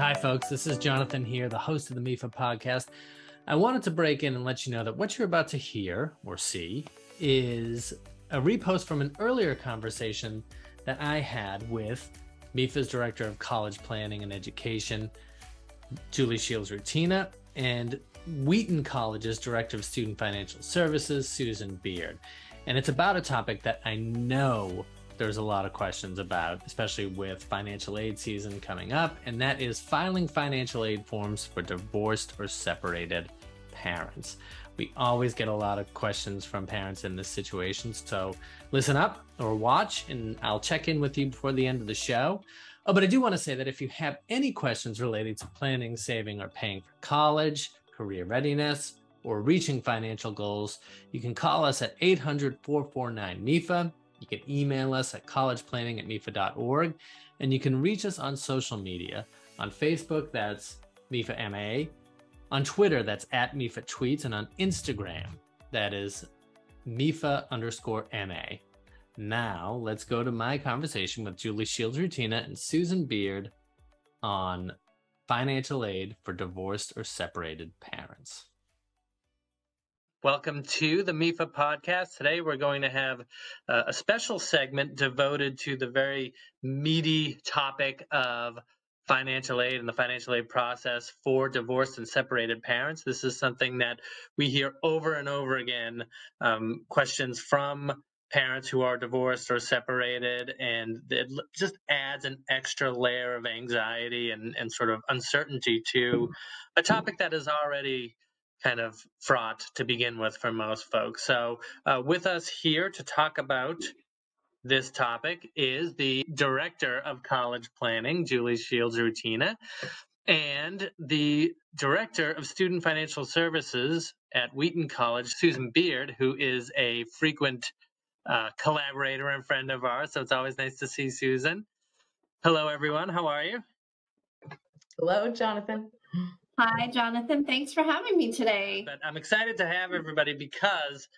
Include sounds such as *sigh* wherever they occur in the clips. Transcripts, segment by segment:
Hi, folks. This is Jonathan here, the host of the MEFA podcast. I wanted to break in and let you know that what you're about to hear or see is a repost from an earlier conversation that I had with MEFA's Director of College Planning and Education, Julie Shields Rutyna, and Wheaton College's Director of Student Financial Services, Susan Beard. And it's about a topic that I know there's a lot of questions about, especially with financial aid season coming up, and that is filing financial aid forms for divorced or separated parents. We always get a lot of questions from parents in this situation, so listen up or watch, and I'll check in with you before the end of the show. Oh, but I do want to say that if you have any questions related to planning, saving, or paying for college, career readiness, or reaching financial goals, you can call us at 800 449 MEFA you can email us at collegeplanning at MEFA.org, and you can reach us on social media. On Facebook, that's MEFA MA. On Twitter, that's at MEFA Tweets. And on Instagram, that is MEFA underscore MA. Now, let's go to my conversation with Julie Shields Rutyna and Susan Beard on financial aid for divorced or separated parents. Welcome to the MEFA podcast. Today we're going to have uh, a special segment devoted to the very meaty topic of financial aid and the financial aid process for divorced and separated parents. This is something that we hear over and over again um, questions from parents who are divorced or separated, and it just adds an extra layer of anxiety and, and sort of uncertainty to a topic that is already kind of fraught to begin with for most folks. So, uh, with us here to talk about this topic is the director of college planning, Julie Shields Rutyna, and the director of student financial services at Wheaton College, Susan Beard, who is a frequent uh, collaborator and friend of ours. So, it's always nice to see Susan. Hello, everyone. How are you? Hello, Jonathan. Hi, Jonathan. Thanks for having me today. But I'm excited to have everybody because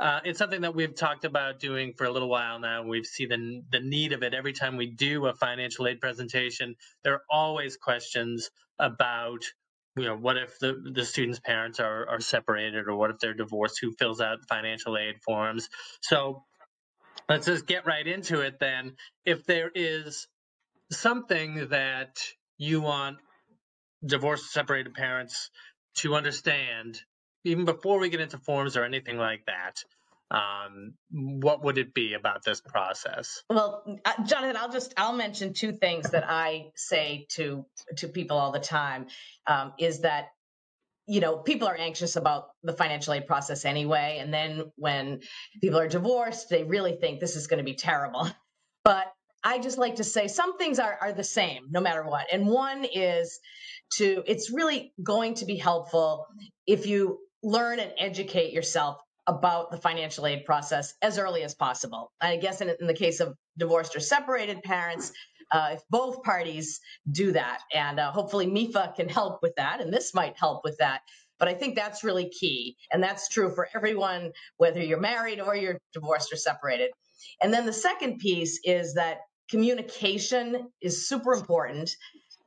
uh, it's something that we've talked about doing for a little while now. We've seen the, the need of it every time we do a financial aid presentation. There are always questions about, you know, what if the, the student's parents are, are separated or what if they're divorced? Who fills out financial aid forms? So let's just get right into it then. If there is something that you want divorced separated parents to understand even before we get into forms or anything like that um, what would it be about this process? Well uh, jonathan i'll just i'll mention two things that i say to to people all the time um, is that you know people are anxious about the financial aid process anyway and then when people are divorced they really think this is going to be terrible. But i just like to say some things are are the same no matter what. And one is to it's really going to be helpful if you learn and educate yourself about the financial aid process as early as possible. I guess in, in the case of divorced or separated parents, uh, if both parties do that, and uh, hopefully MEFA can help with that, and this might help with that. But I think that's really key. And that's true for everyone, whether you're married or you're divorced or separated. And then the second piece is that communication is super important.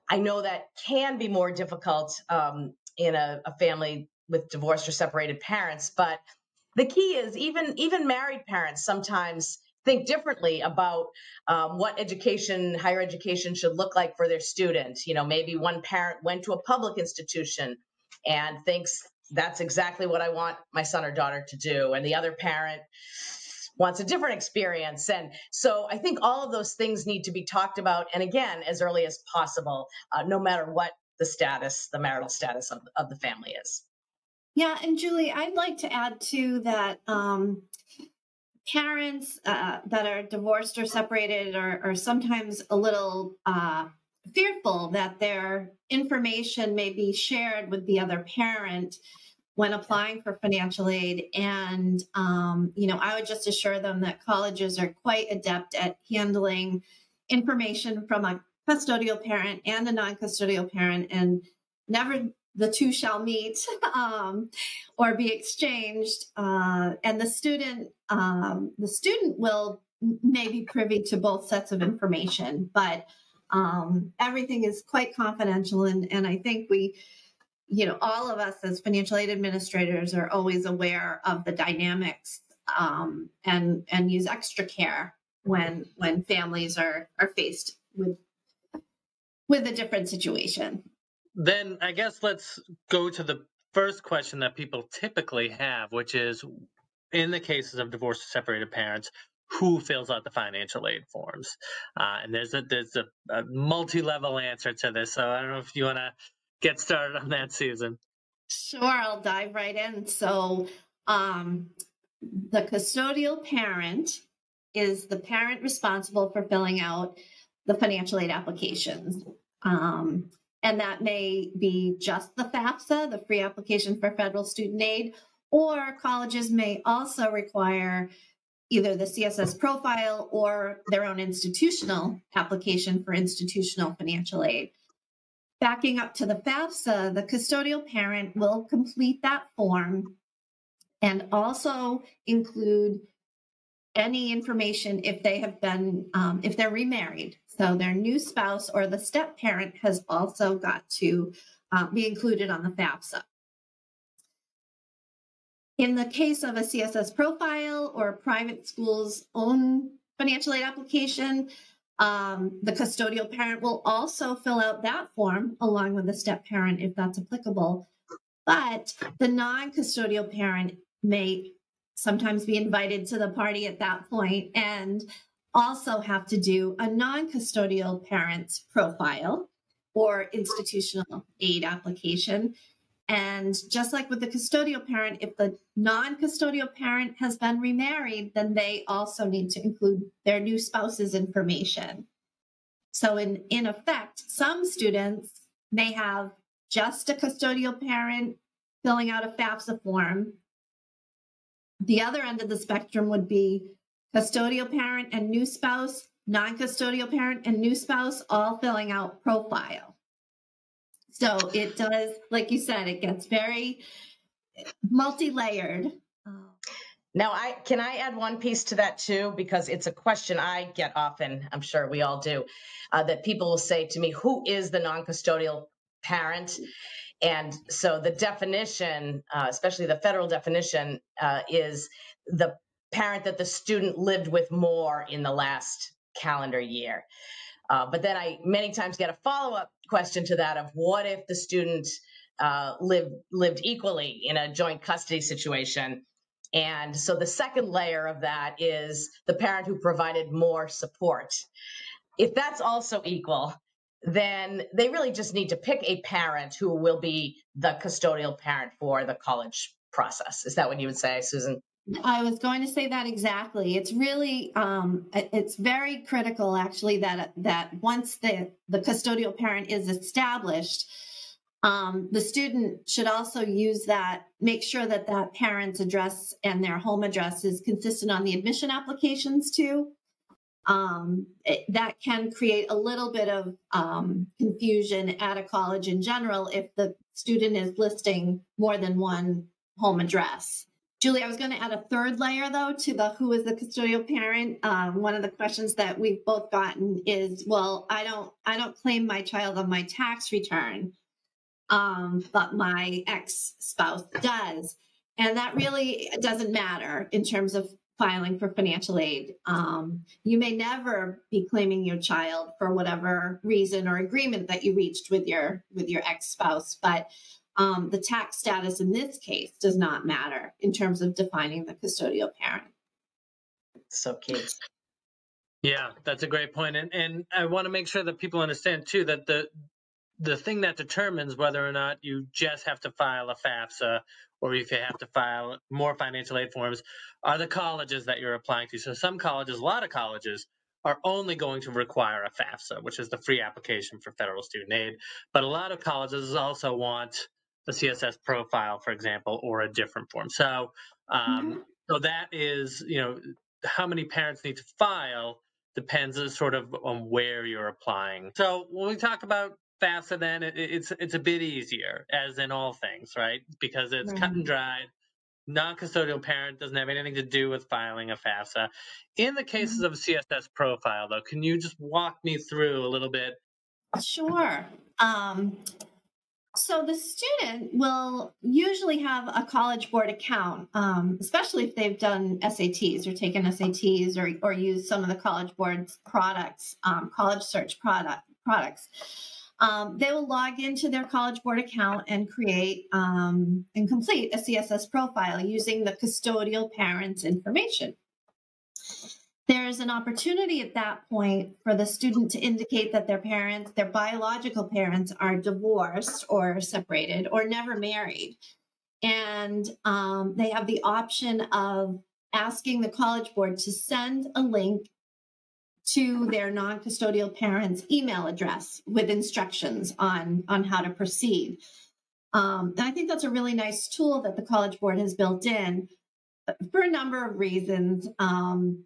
I know that can be more difficult um, in a, a family with divorced or separated parents, but the key is even even married parents sometimes think differently about um, what education higher education should look like for their student. You know maybe one parent went to a public institution and thinks that's exactly what i want my son or daughter to do and the other parent wants a different experience. And so I think all of those things need to be talked about. And again, as early as possible, uh, no matter what the status, the marital status of, of the family is. Yeah. And Julie, I'd like to add too that um, parents uh, that are divorced or separated are, are sometimes a little uh, fearful that their information may be shared with the other parent when applying for financial aid. And, um, you know, I would just assure them that colleges are quite adept at handling information from a custodial parent and a non custodial parent, and never the two shall meet *laughs* um, or be exchanged. Uh, and the student, um, the student will may be privy to both sets of information, but Um, everything is quite confidential, and and I think we, you know, all of us as financial aid administrators are always aware of the dynamics um, and and use extra care when when families are are faced with with a different situation. Then I guess let's go to the first question that people typically have, which is in the cases of divorced or separated parents, who fills out the financial aid forms? Uh, and there's a there's a, a multi-level answer to this. So I don't know if you want to get started on that, Susan. Sure, I'll dive right in. So um, the custodial parent is the parent responsible for filling out the financial aid applications. Um, and that may be just the FAFSA, the free application for federal student aid, or colleges may also require either the CSS profile or their own institutional application for institutional financial aid. Backing up to the FAFSA, the custodial parent will complete that form and also include any information if they have been, um, if they're remarried. So their new spouse or the step parent has also got to uh, be included on the FAFSA. In the case of a CSS profile or private school's own financial aid application, um, the custodial parent will also fill out that form along with the step parent if that's applicable. But the non custodial parent may sometimes be invited to the party at that point and also have to do a non custodial parent's profile or institutional aid application. And just like with the custodial parent, if the non custodial parent has been remarried, then they also need to include their new spouse's information. So, in, in effect, some students may have just a custodial parent filling out a FAFSA form the other end of the spectrum would be custodial parent and new spouse, non custodial parent and new spouse, all filling out profile. So it does, like you said, it gets very multi layered. Now, I can I add one piece to that too because it's a question I get often. I'm sure we all do. Uh, that people will say to me, "Who is the non-custodial parent?" And so the definition, uh, especially the federal definition, uh, is the parent that the student lived with more in the last calendar year. Uh, but then I many times get a follow up question to that of what if the student uh, lived lived equally in a joint custody situation. And so the second layer of that is the parent who provided more support. If that's also equal, then they really just need to pick a parent who will be the custodial parent for the college process. Is that what you would say, Susan? I was going to say that exactly. It's really, um, it's very critical actually that that once the the custodial parent is established, um, the student should also use that, make sure that that parent's address and their home address is consistent on the admission applications too um, it, that can create a little bit of um, confusion at a college in general if the student is listing more than one home address. Julie, I was going to add a third layer though to the who is the custodial parent. Um, one of the questions that we've both gotten is, well, I don't, I don't claim my child on my tax return, um, but my ex spouse does, and that really doesn't matter in terms of filing for financial aid. Um, you may never be claiming your child for whatever reason or agreement that you reached with your with your ex spouse, but um, the tax status in this case does not matter in terms of defining the custodial parent. So key. Yeah, that's a great point, and and I want to make sure that people understand too that the the thing that determines whether or not you just have to file a FAFSA or if you have to file more financial aid forms are the colleges that you're applying to. So some colleges, a lot of colleges, are only going to require a FAFSA, which is the free application for federal student aid. But a lot of colleges also want the CSS profile, for example, or a different form. So, um, mm-hmm. so that is, you know, how many parents need to file depends sort of on where you're applying. So when we talk about FAFSA, then it, it's it's a bit easier, as in all things, right? Because it's right. cut and dried. non-custodial parent doesn't have anything to do with filing a FAFSA. In the cases mm-hmm. of CSS profile, though, can you just walk me through a little bit? Sure. Um, so the student will usually have a college board account, um, especially if they've done SATs or taken SATs or, or used some of the college board's products, um, college search product products. Um, they will log into their College Board account and create um, and complete a CSS profile using the custodial parent's information. There's an opportunity at that point for the student to indicate that their parents, their biological parents, are divorced or separated or never married. And um, they have the option of asking the College Board to send a link to their non-custodial parents' email address with instructions on on how to proceed. Um, and I think that's a really nice tool that the College Board has built in for a number of reasons. Um,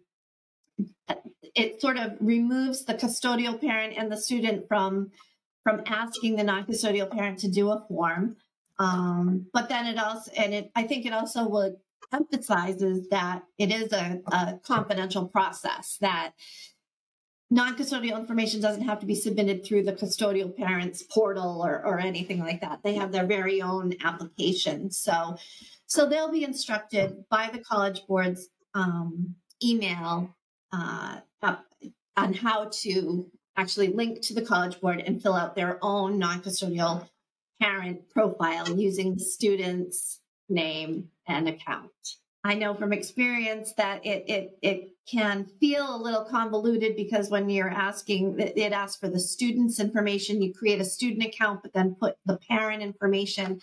it sort of removes the custodial parent and the student from from asking the non-custodial parent to do a form. Um, but then it also, and it, I think it also would emphasizes that it is a, a confidential process that non-custodial information doesn't have to be submitted through the custodial parents portal or, or anything like that they have their very own application so so they'll be instructed by the college board's um, email uh, on how to actually link to the college board and fill out their own non-custodial parent profile using the student's name and account I know from experience that it it it can feel a little convoluted because when you're asking it asks for the student's information, you create a student account, but then put the parent information.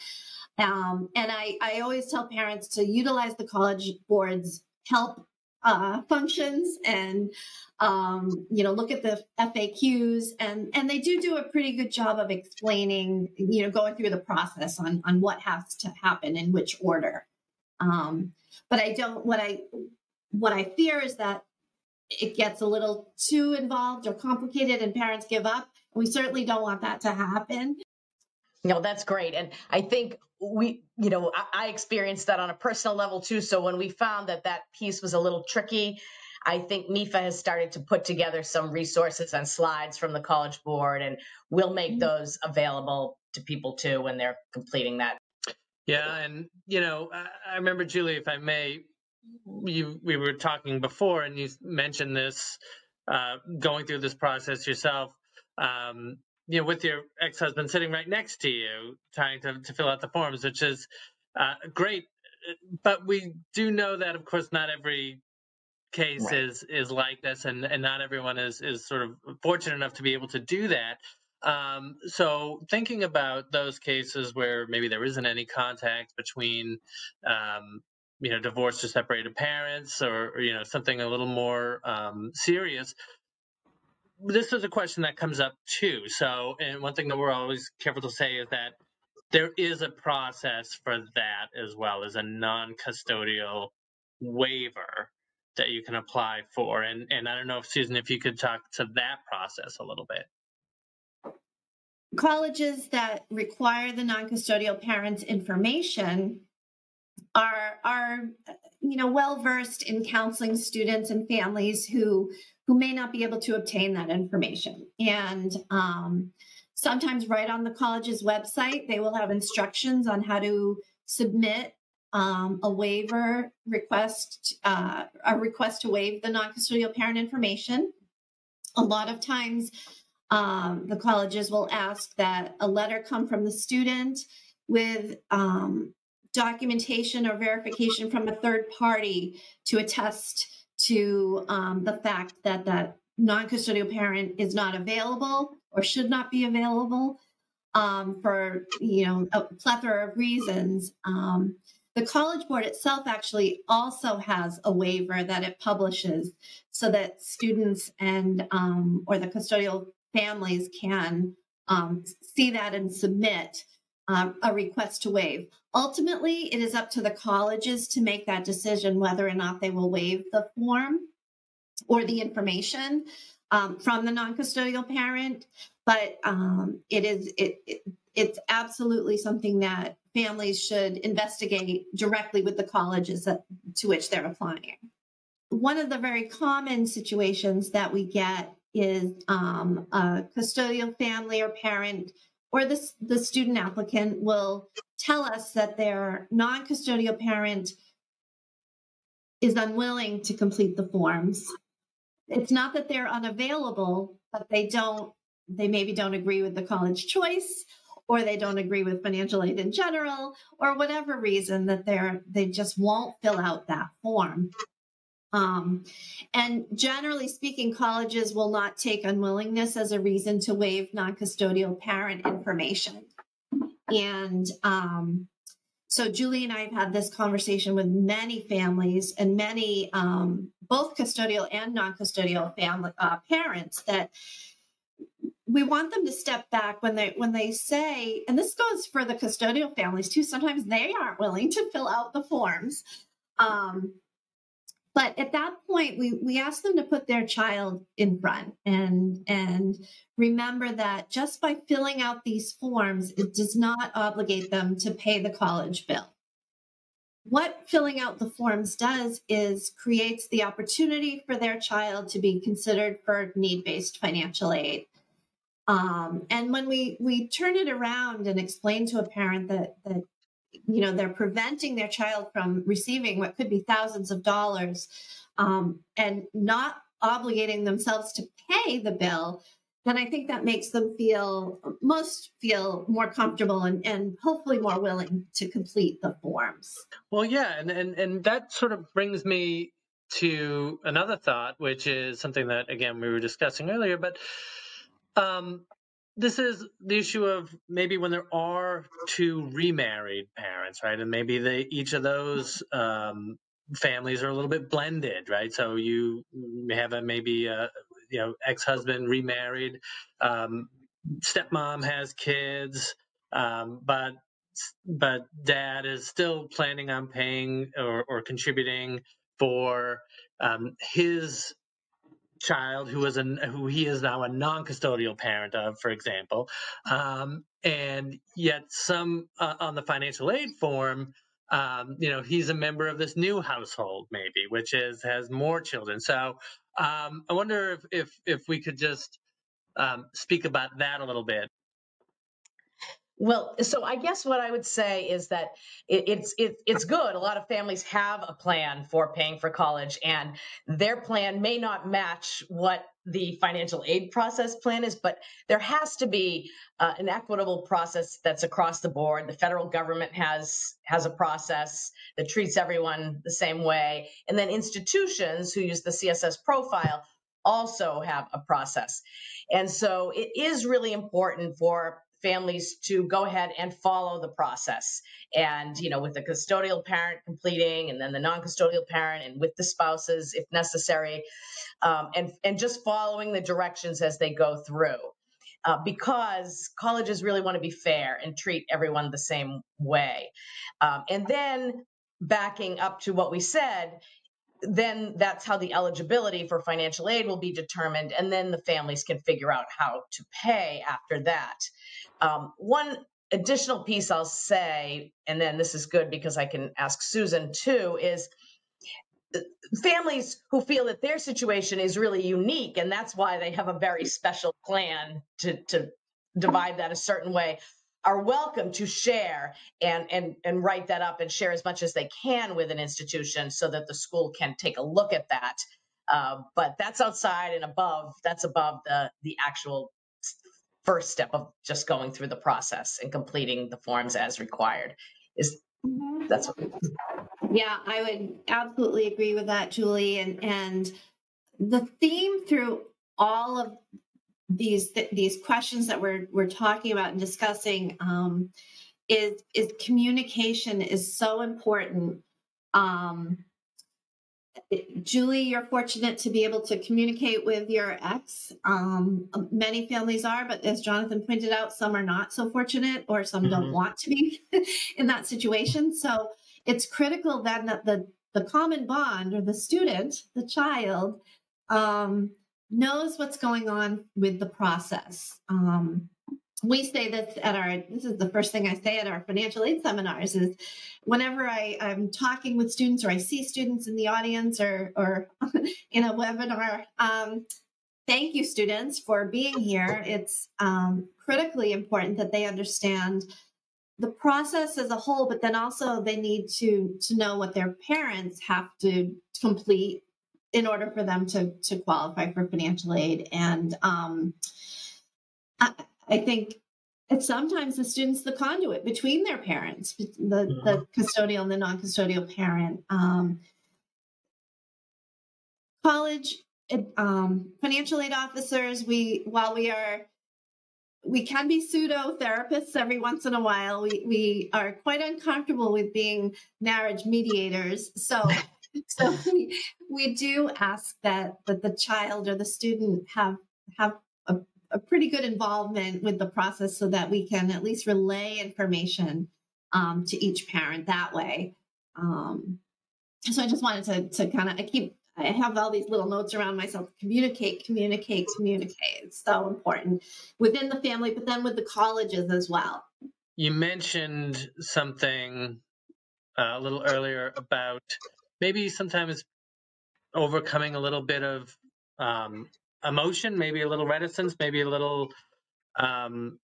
Um, and I, I always tell parents to utilize the college board's help uh, functions and um, you know look at the FAQs and and they do do a pretty good job of explaining you know going through the process on on what has to happen in which order. Um, but I don't what I what I fear is that it gets a little too involved or complicated and parents give up. We certainly don't want that to happen. No, that's great. And I think we, you know, I, I, experienced that on a personal level too. So when we found that that piece was a little tricky, I think MEFA has started to put together some resources and slides from the College Board, and we'll make mm-hmm. those available to people too when they're completing that yeah, and you know, I, I remember Julie, if I may, you we were talking before, and you mentioned this uh, going through this process yourself. Um, you know, with your ex-husband sitting right next to you, trying to, to fill out the forms, which is uh, great. But we do know that, of course, not every case right. is is like this, and and not everyone is is sort of fortunate enough to be able to do that. Um, so thinking about those cases where maybe there isn't any contact between, um, you know, divorced or separated parents, or, or you know something a little more um, serious. This is a question that comes up too. So, and one thing that we're always careful to say is that there is a process for that as well as a non-custodial waiver that you can apply for. And and I don't know if Susan, if you could talk to that process a little bit colleges that require the non-custodial parents information are are you know well versed in counseling students and families who who may not be able to obtain that information. And um, sometimes right on the college's website they will have instructions on how to submit um, a waiver request uh, a request to waive the non-custodial parent information. A lot of times um, the colleges will ask that a letter come from the student with um, documentation or verification from a third party to attest to um, the fact that that non-custodial parent is not available or should not be available um, for you know a plethora of reasons. Um, the College Board itself actually also has a waiver that it publishes so that students and um, or the custodial families can um, see that and submit um, a request to waive. Ultimately, it is up to the colleges to make that decision whether or not they will waive the form or the information um, from the non-custodial parent. But um, it is it, it it's absolutely something that families should investigate directly with the colleges that, to which they're applying. One of the very common situations that we get is um, a custodial family or parent or the, the student applicant will tell us that their non custodial parent is unwilling to complete the forms. It's not that they're unavailable, but they don't, they maybe don't agree with the college choice or they don't agree with financial aid in general or whatever reason that they're they just won't fill out that form um, and generally speaking, colleges will not take unwillingness as a reason to waive non custodial parent information. And um, so Julie and I have had this conversation with many families and many, um, both custodial and non custodial family uh, parents that we want them to step back when they when they say and this goes for the custodial families too sometimes they aren't willing to fill out the forms um, but at that point we we ask them to put their child in front and and remember that just by filling out these forms it does not obligate them to pay the college bill. What filling out the forms does is creates the opportunity for their child to be considered for need-based financial aid. Um, and when we we turn it around and explain to a parent that that you know they're preventing their child from receiving what could be thousands of dollars um, and not obligating themselves to pay the bill then i think that makes them feel most feel more comfortable and, and hopefully more willing to complete the forms. Well yeah and, and and that sort of brings me to another thought which is something that again we were discussing earlier but um, this is the issue of maybe when there are two remarried parents, right? And maybe they each of those um, families are a little bit blended, right? So you have a maybe a you know ex-husband remarried, um, stepmom has kids, um, but but dad is still planning on paying or, or contributing for um, his child who is a who he is now a non-custodial parent of, for example, um, and yet some uh, on the financial aid form, um, you know, he's a member of this new household, maybe, which is has more children. So um, I wonder if if if we could just um, speak about that a little bit. Well, so I guess what I would say is that it, it's it, it's good. A lot of families have a plan for paying for college, and their plan may not match what the financial aid process plan is, but there has to be uh, an equitable process that's across the board. The federal government has has a process that treats everyone the same way, and then institutions who use the CSS profile also have a process. And so it is really important for families to go ahead and follow the process. And you know with the custodial parent completing and then the non-custodial parent and with the spouses if necessary um, and and just following the directions as they go through. Uh, because colleges really want to be fair and treat everyone the same way. Um, and then backing up to what we said then that's how the eligibility for financial aid will be determined and then the families can figure out how to pay after that. Um, one additional piece I'll say, and then this is good because I can ask Susan too, is uh, families who feel that their situation is really unique and that's why they have a very special plan to, to divide that a certain way are welcome to share and and and write that up and share as much as they can with an institution so that the school can take a look at that. Uh, but that's outside and above that's above the the actual first step of just going through the process and completing the forms as required. Is mm-hmm. that's what yeah i would absolutely agree with that julie and and the theme through all of these th- these questions that we're we're talking about and discussing um, is is communication is so important um, Julie, you're fortunate to be able to communicate with your ex. Um, many families are, but as Jonathan pointed out, some are not so fortunate or some mm-hmm. don't want to be *laughs* in that situation. So it's critical then that the, the common bond or the student, the child, um, knows what's going on with the process. Um, we say this at our this is the first thing i say at our financial aid seminars is whenever I, i'm talking with students or i see students in the audience or or *laughs* in a webinar um, thank you students for being here it's um, critically important that they understand the process as a whole but then also they need to to know what their parents have to complete in order for them to to qualify for financial aid and um, I, I think it's sometimes the students the conduit between their parents, the, mm-hmm. the custodial and the non-custodial parent. Um, college um, financial aid officers, we while we are we can be pseudo therapists every once in a while. We we are quite uncomfortable with being marriage mediators. So *laughs* so we, we do ask that that the child or the student have have a a, pretty good involvement with the process so that we can at least relay information um, to each parent that way. Um, so I just wanted to, to kind of, I keep, I have all these little notes around myself communicate, communicate, communicate. It's so important within the family, but then with the colleges as well. You mentioned something uh, a little earlier about maybe sometimes overcoming a little bit of um, emotion, maybe a little reticence, maybe a little um,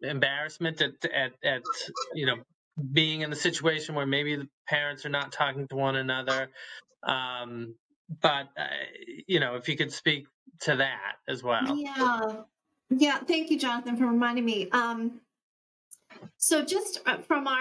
embarrassment at, at, at, you know, being in the situation where maybe the parents are not talking to one another. Um, but, uh, you know, if you could speak to that as well. Yeah. Yeah. Thank you, Jonathan, for reminding me. Um, so just uh, from our